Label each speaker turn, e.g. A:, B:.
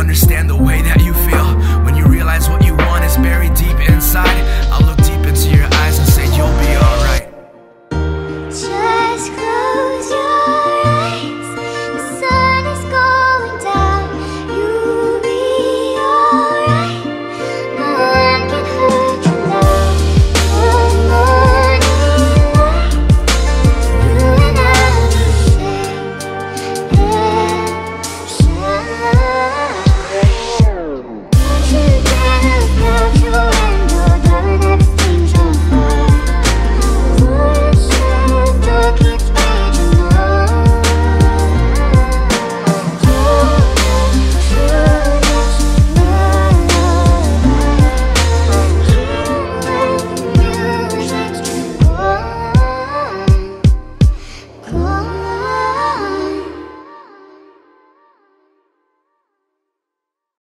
A: understand the way that you feel. When you realize what you want is buried deep inside. I'll